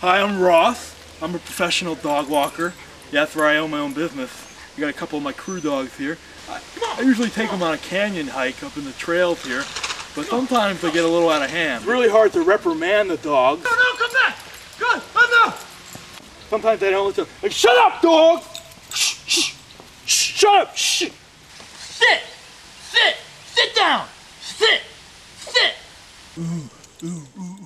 Hi, I'm Ross. I'm a professional dog walker. Yeah, that's where I own my own business. I got a couple of my crew dogs here. I, usually take them on a canyon hike up in the trails here, but sometimes they get a little out of hand. It's really hard to reprimand the dogs. No, no, come back! Good, enough! Sometimes they don't listen. Like, shut up, dog! Shh, shh, shh, shut up! Shh. Sit! Sit! Sit down! Sit! Sit! Ooh, ooh, ooh.